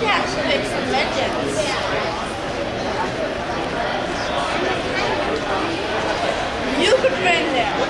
some. You could win there.